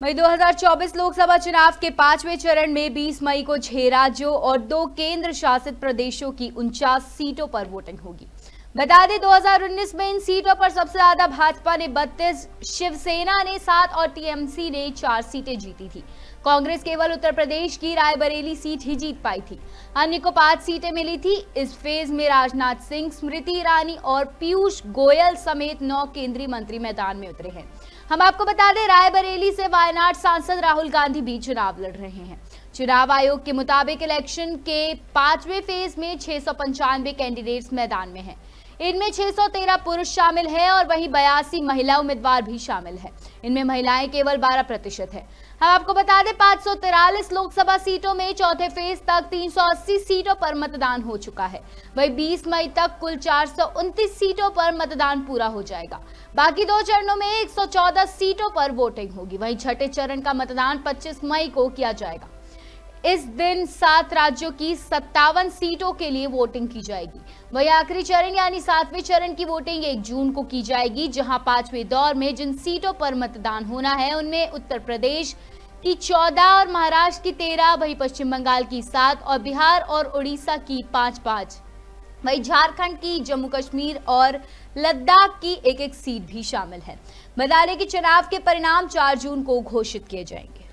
वही 2024 लोकसभा चुनाव के पाँचवें चरण में 20 मई को छह राज्यों और दो केंद्र शासित प्रदेशों की उनचास सीटों पर वोटिंग होगी। बता दें 2019 में इन सीटों पर सबसे ज़्यादा भाजपा ने 32, शिवसेना ने सात और टीएमसी ने चार सीटें जीती थी। कांग्रेस केवल उत्तर प्रदेश की रायबरेली सीट ही जीत पाई थी। अन्य को पाँच सीटें मिली थी। इस फ़ेज़ में राजनाथ सिंह स्मृति ईरानी और पीयूष गोयल समेत नौ केंद्रीय मंत्री मैदान में उतरे हैं। हम आपको बता दें रायबरेली से वायनाड सांसद राहुल गांधी भी चुनाव लड़ रहे हैं। चुनाव आयोग के मुताबिक इलेक्शन के पाँचवें फ़ेज़ में छह कैंडिडेट्स मैदान में हैं। इनमें 613 पुरुष शामिल हैं और वहीं बयासी महिला उम्मीदवार भी शामिल हैं। इनमें महिलाएँ केवल 12 प्रतिशत है। हम आपको बता दें, पाँच लोकसभा सीटों में चौथे फ़ेज़ तक 380 सीटों पर मतदान हो चुका है। वही 20 मई तक कुल चार सौ उनतीस सीटों पर मतदान पूरा हो जाएगा। बाकी दो चरणों में 114 सीटों पर वोटिंग होगी। वहीं छठे चरण का मतदान 25 मई को किया जाएगा। इस दिन सात राज्यों की सत्तावन सीटों के लिए वोटिंग की जाएगी। वही आखिरी चरण, यानी सातवें चरण की वोटिंग एक जून को की जाएगी, जहाँ पाँचवें दौर में जिन सीटों पर मतदान होना है, उनमें उत्तर प्रदेश की चौदह और महाराष्ट्र की तेरह, वही पश्चिम बंगाल की सात और बिहार और उड़ीसा की पाँच पाँच वही झारखंड की, जम्मू कश्मीर और लद्दाख की एक एक सीट भी शामिल है। बता दें कि चुनाव के परिणाम चार जून को घोषित किए जाएँगे।